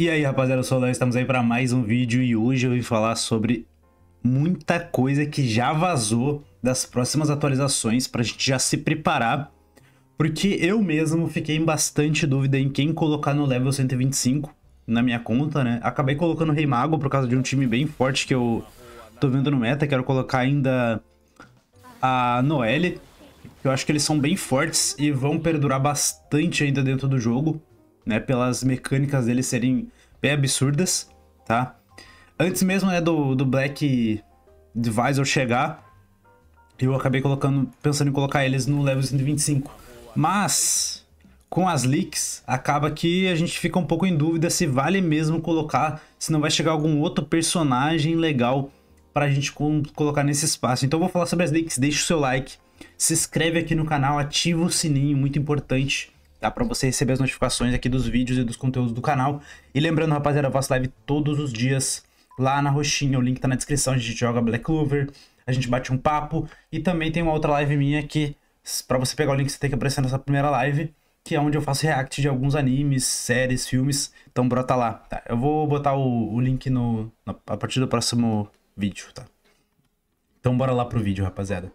E aí, rapaziada, eu sou o Léo, estamos aí para mais um vídeo e hoje eu vim falar sobre muita coisa que já vazou das próximas atualizações para a gente já se preparar, porque eu mesmo fiquei em bastante dúvida em quem colocar no level 125 na minha conta, né? Acabei colocando o Rei Mago por causa de um time bem forte que eu tô vendo no meta, quero colocar ainda a Noelle, eu acho que eles são bem fortes e vão perdurar bastante ainda dentro do jogo né? Pelas mecânicas deles serem bem absurdas, tá? Antes mesmo, né, do, do Black Divisor chegar, eu acabei colocando, pensando em colocar eles no level 125. Mas, com as leaks, acaba que a gente fica um pouco em dúvida se vale mesmo colocar, se não vai chegar algum outro personagem legal pra gente colocar nesse espaço. Então eu vou falar sobre as leaks, deixa o seu like, se inscreve aqui no canal, ativa o sininho, muito importante tá? Para você receber as notificações aqui dos vídeos e dos conteúdos do canal. E lembrando, rapaziada, eu faço live todos os dias lá na roxinha, o link tá na descrição, a gente joga Black Clover, a gente bate um papo e também tem uma outra live minha que para você pegar o link você tem que aparecer nessa primeira live, que é onde eu faço react de alguns animes, séries, filmes, então brota lá, tá? Eu vou botar o, o link no, no, a partir do próximo vídeo, tá? Então bora lá pro vídeo, rapaziada.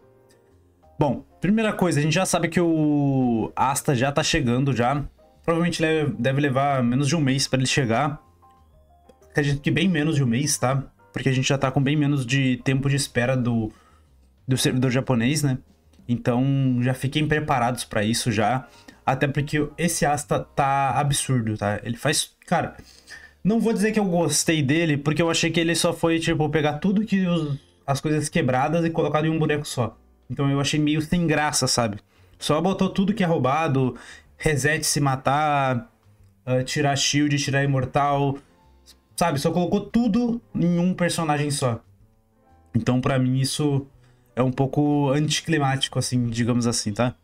Bom, primeira coisa, a gente já sabe que o Asta já tá chegando já. Provavelmente deve levar menos de um mês para ele chegar. Acredito que bem menos de um mês, tá? Porque a gente já tá com bem menos de tempo de espera do, do servidor japonês, né? Então já fiquem preparados para isso já. Até porque esse Asta tá absurdo, tá? Ele faz. Cara, não vou dizer que eu gostei dele, porque eu achei que ele só foi, tipo, pegar tudo que os, as coisas quebradas e colocar em um boneco só. Então eu achei meio sem graça, sabe? Só botou tudo que é roubado, reset se matar, uh, tirar shield, tirar imortal, sabe? Só colocou tudo em um personagem só. Então para mim isso é um pouco anticlimático, assim, digamos assim, tá?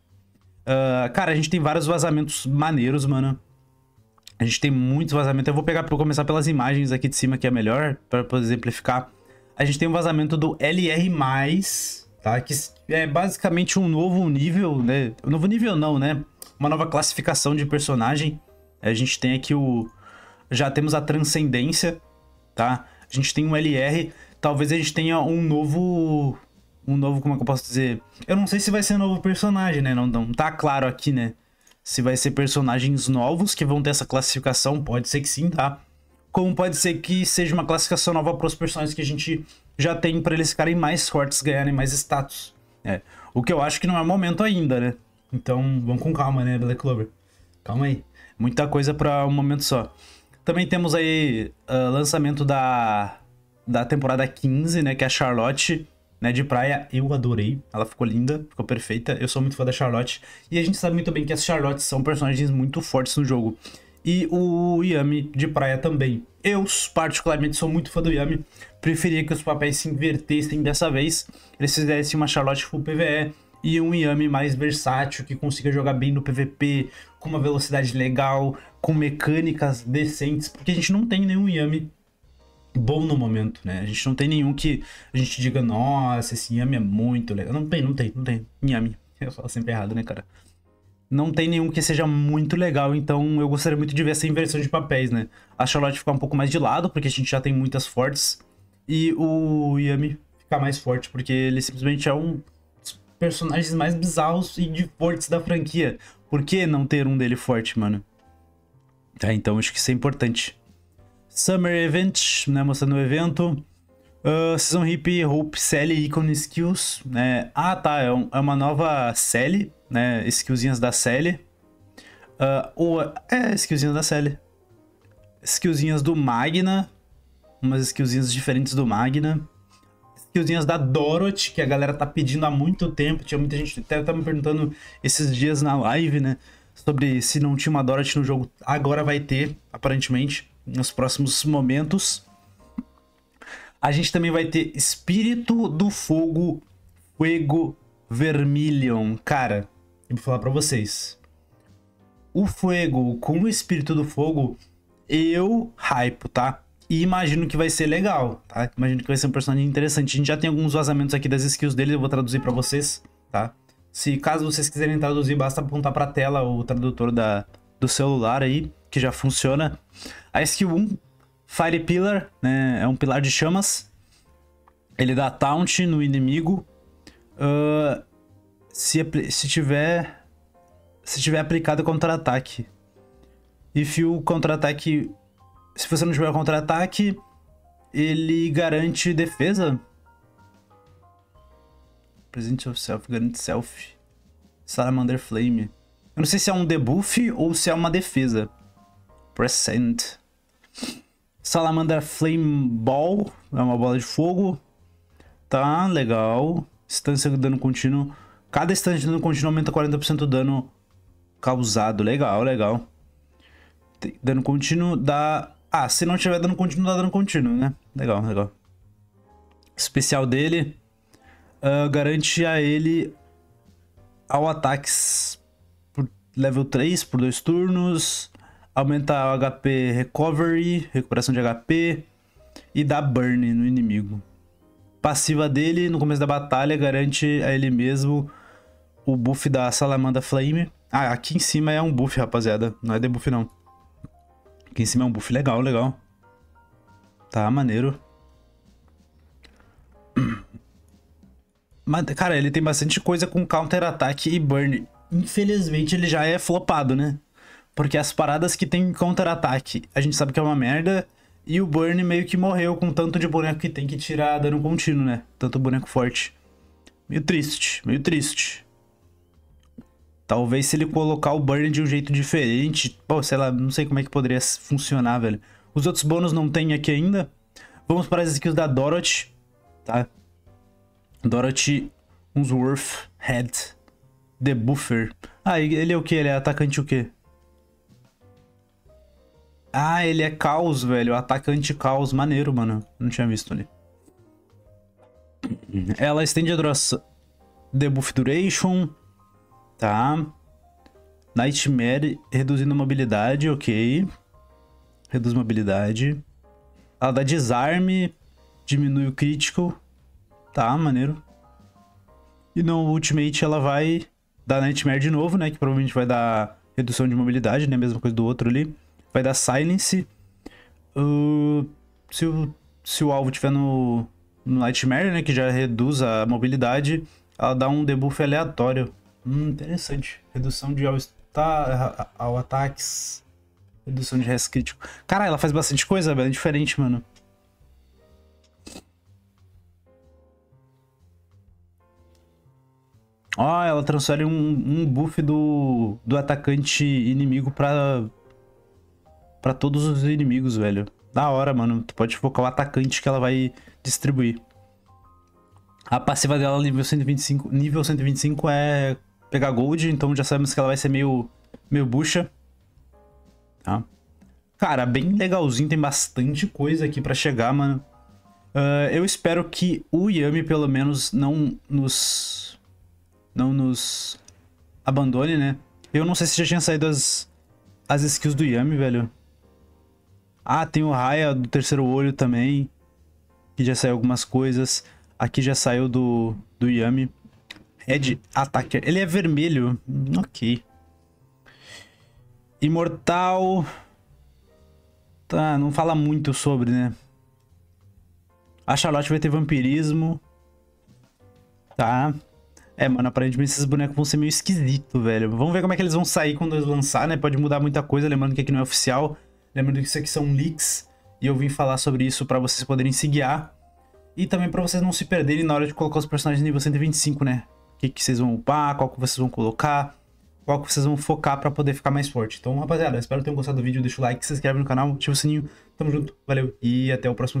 Uh, cara, a gente tem vários vazamentos maneiros, mano. A gente tem muitos vazamentos. Eu vou pegar para começar pelas imagens aqui de cima, que é melhor, para poder exemplificar. A gente tem um vazamento do LR+, tá? Que é basicamente um novo nível, né? Um novo nível não, né? Uma nova classificação de personagem. A gente tem aqui o... Já temos a Transcendência, tá? A gente tem um LR. Talvez a gente tenha um novo... Um novo, como é que eu posso dizer? Eu não sei se vai ser novo personagem, né? Não, não tá claro aqui, né? Se vai ser personagens novos que vão ter essa classificação. Pode ser que sim, tá? Como pode ser que seja uma classificação nova para os personagens que a gente já tem para eles ficarem mais fortes, ganharem mais status. É. O que eu acho que não é o momento ainda, né? Então vamos com calma, né, Black Clover? Calma aí. Muita coisa para um momento só. Também temos aí uh, lançamento da, da temporada 15, né? Que é a Charlotte, né? De praia. Eu adorei. Ela ficou linda, ficou perfeita. Eu sou muito fã da Charlotte. E a gente sabe muito bem que as Charlottes são personagens muito fortes no jogo. E o Yami de praia também. Eu, particularmente, sou muito fã do Yami. Preferia que os papéis se invertessem dessa vez. Eles fizessem uma Charlotte full PvE e um Yami mais versátil, que consiga jogar bem no PVP, com uma velocidade legal, com mecânicas decentes. Porque a gente não tem nenhum Yami bom no momento, né? A gente não tem nenhum que a gente diga, nossa, esse Yami é muito legal. Não tem, não tem, não tem. Yami. Eu falo sempre errado, né, cara? Não tem nenhum que seja muito legal, então eu gostaria muito de ver essa inversão de papéis, né? A Charlotte ficar um pouco mais de lado, porque a gente já tem muitas fortes, e o Yami ficar mais forte, porque ele simplesmente é um dos personagens mais bizarros e de fortes da franquia. Por que não ter um dele forte, mano? Tá, então acho que isso é importante. Summer Event, né, mostrando o evento. Uh, Season Hip Hope Sally Icon Skills, né? Ah, tá, é, um, é uma nova Sally, né? Skillzinhas da Sally. Uh, ou, é, skillzinhas da Sally. Skillzinhas do Magna. Umas skillzinhas diferentes do Magna. Skillzinhas da Dorothy, que a galera tá pedindo há muito tempo. Tinha muita gente até tá me perguntando esses dias na live, né? Sobre se não tinha uma Dorothy no jogo. Agora vai ter, aparentemente, nos próximos momentos. A gente também vai ter Espírito do Fogo Fuego Vermilion. Cara, eu vou falar pra vocês. O Fuego com o Espírito do Fogo, eu hypo, tá? E imagino que vai ser legal, tá? Imagino que vai ser um personagem interessante. A gente já tem alguns vazamentos aqui das skills dele, eu vou traduzir para vocês, tá? Se caso vocês quiserem traduzir, basta apontar pra tela o tradutor da, do celular aí, que já funciona. A skill 1, Fire Pillar, né? É um pilar de chamas. Ele dá taunt no inimigo. Uh, se, se tiver. Se tiver aplicado contra-ataque. E se o contra-ataque. Se você não tiver contra-ataque, ele garante defesa. Present of Self, garante Self. Salamander Flame. Eu não sei se é um debuff ou se é uma defesa. Present. Salamander Flame Ball. É uma bola de fogo. Tá, legal. Instância de dano contínuo. Cada instante de dano contínuo aumenta 40% do dano causado. Legal, legal. Dano contínuo dá... Ah, se não tiver dano contínuo, dá dano contínuo, né? Legal, legal. Especial dele uh, garante a ele ao ataques por level 3 por dois turnos. Aumenta o HP Recovery, recuperação de HP. E dá burn no inimigo. Passiva dele, no começo da batalha, garante a ele mesmo o buff da Salamanda Flame. Ah, aqui em cima é um buff, rapaziada. Não é debuff, não. Aqui em cima é um buff legal, legal. Tá, maneiro. Mas, cara, ele tem bastante coisa com counter-ataque e burn. Infelizmente, ele já é flopado, né? Porque as paradas que tem counter-ataque, a gente sabe que é uma merda. E o burn meio que morreu com tanto de boneco que tem que tirar dano contínuo, né? Tanto boneco forte. Meio triste, meio triste. Talvez se ele colocar o burn de um jeito diferente... Pô, sei lá, não sei como é que poderia funcionar, velho. Os outros bônus não tem aqui ainda. Vamos para as skills da Dorothy, tá? Dorothy Unsworth Head. The Buffer. Ah, ele é o que? Ele é atacante o quê? Ah, ele é caos, velho. Atacante caos. Maneiro, mano. Não tinha visto ali. Ela estende a duração. Debuff Duration. Tá. Nightmare reduzindo mobilidade, ok. Reduz mobilidade. Ela dá desarme. Diminui o crítico. Tá, maneiro. E no Ultimate ela vai dar Nightmare de novo, né? Que provavelmente vai dar redução de mobilidade, né? Mesma coisa do outro ali vai dar silence. Uh, se, o, se o alvo tiver no, no Nightmare, né, que já reduz a mobilidade, ela dá um debuff aleatório. Hum, interessante. Redução de ao, tá, ao ataques. Redução de res crítico. Cara, ela faz bastante coisa, velho. É diferente, mano. Ó, oh, ela transfere um, um buff do, do atacante inimigo pra, para todos os inimigos, velho. Da hora, mano. Tu pode focar o atacante que ela vai distribuir. A passiva dela nível 125, nível 125 é pegar gold, então já sabemos que ela vai ser meio meio bucha. Tá? Cara, bem legalzinho, tem bastante coisa aqui pra chegar, mano. Uh, eu espero que o Yami, pelo menos, não nos... Não nos abandone, né? Eu não sei se já tinha saído as, as skills do Yami, velho. Ah, tem o Raya do terceiro olho também. Que já saiu algumas coisas. Aqui já saiu do, do Yami. Red Attacker. Ele é vermelho. Ok. Imortal. Tá, não fala muito sobre, né? A Charlotte vai ter vampirismo. Tá. É, mano, aparentemente esses bonecos vão ser meio esquisitos, velho. Vamos ver como é que eles vão sair quando eles lançar, né? Pode mudar muita coisa, lembrando que aqui não é oficial. Lembrando que isso aqui são leaks e eu vim falar sobre isso para vocês poderem se guiar. E também para vocês não se perderem na hora de colocar os personagens nível 125, né? O que, que vocês vão upar, qual que vocês vão colocar, qual que vocês vão focar para poder ficar mais forte. Então, rapaziada, espero que tenham gostado do vídeo. Deixa o like, se inscreve no canal, ativa o sininho. Tamo junto, valeu e até o próximo vídeo.